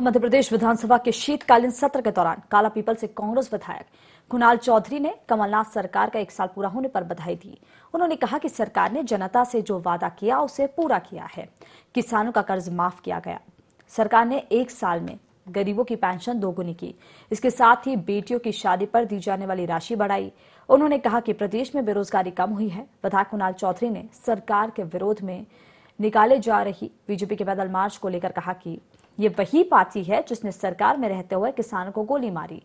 मध्य प्रदेश विधानसभा के शीतकालीन सत्र के दौरान काला पीपल से कांग्रेस विधायक कुणाल चौधरी ने कमलनाथ सरकार का एक साल पूरा होने पर बधाई दी। उन्होंने कहा कि सरकार ने जनता से जो वादा किया, उसे पूरा किया है। किसानों का कर्ज माफ़ किया गया। सरकार ने एक साल में गरीबों की पेंशन दोगुनी की। इसके साथ ही बेटियों की शादी पर दी जाने वाली राशि बढ़ाई। उन्होंने कहा कि प्रदेश में बेरोजगारी कम हुई है। विधायक कुणाल चौधरी ने सरकार के विरोध में निकाले जा रही बीजेपी के पैदल मार्च को लेकर कहा कि ये वही पार्टी है जिसने सरकार में रहते हुए किसानों को गोली मारी।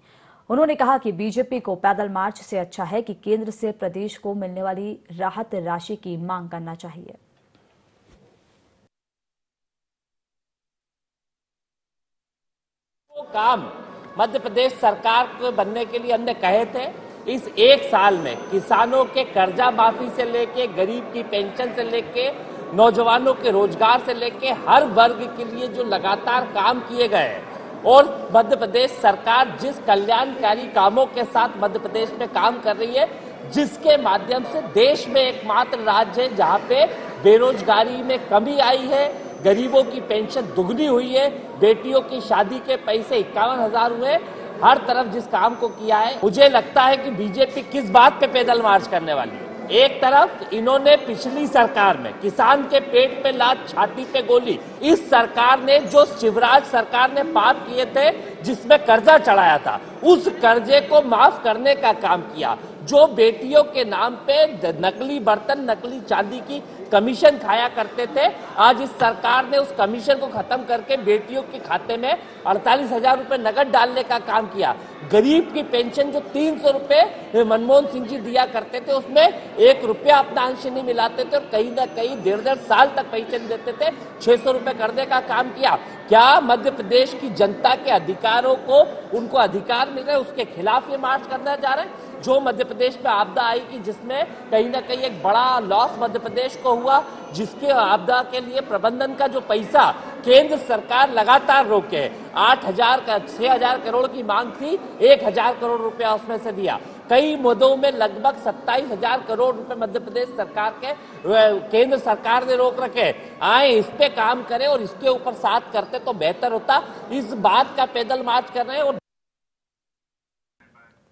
उन्होंने कहा कि बीजेपी को पैदल मार्च से अच्छा है कि केंद्र से प्रदेश को मिलने वाली राहत राशि की मांग करना चाहिए। वो काम मध्य प्रदेश सरकार को बनने के लिए हमने कहे थे, इस एक साल में किसानों के कर्जा माफ़ी से लेके, गरीब की पेंशन से लेके नौजवानों के रोज़गार से लेके हर वर्ग के लिए जो लगातार काम किए गए और मध्य प्रदेश सरकार जिस कल्याणकारी कामों के साथ मध्य प्रदेश में काम कर रही है, जिसके माध्यम से देश में एकमात्र राज्य है जहाँ पे बेरोजगारी में कमी आई है, गरीबों की पेंशन दुगनी हुई है, बेटियों की शादी के पैसे इक्यावन हज़ार हुए हर तरफ़ जिस काम को किया है, मुझे लगता है कि बीजेपी किस बात पे पैदल मार्च करने वाली है। एक तरफ़ इन्होंने पिछली सरकार में किसान के पेट पे लात, छाती पे गोली, इस सरकार ने जो शिवराज सरकार ने पाप किए थे, जिसमें कर्जा चढ़ाया था, उस कर्जे को माफ़ करने का काम किया। जो बेटियों के नाम पे नकली बर्तन, नकली चांदी की कमीशन खाया करते थे, आज इस सरकार ने उस कमीशन को खत्म करके बेटियों के खाते में अड़तालीस हज़ार रूपए नकद डालने का काम किया। गरीब की पेंशन जो तीन सौ रुपये मनमोहन सिंह जी दिया करते थे, उसमें एक रुपया अपना अंश नहीं मिलाते थे और कहीं ना कहीं डेढ़ डेढ़ साल तक पेंशन देते थे, छह सौ रुपये करने का काम किया। क्या मध्य प्रदेश की जनता के अधिकारों को, उनको अधिकार मिल रहे उसके खिलाफ ये मार्च करना जा रहे हैं? जो मध्य प्रदेश में आपदा आई कि जिसमें कहीं ना कहीं एक बड़ा लॉस मध्य प्रदेश को हुआ, जिसके आपदा के लिए प्रबंधन का जो पैसा केंद्र सरकार लगातार रोके। आठ हज़ार का, छह हज़ार करोड़ की मांग थी, एक हज़ार करोड़ रुपया उसमें से दिया। कई मुद्दों में लगभग सत्ताईस हज़ार करोड़ रुपए मध्य प्रदेश सरकार के केंद्र सरकार ने रोक रखे। आए, इस पे काम करें और इसके ऊपर साथ करते तो बेहतर होता। इस बात का पैदल मार्च कर रहे हैं और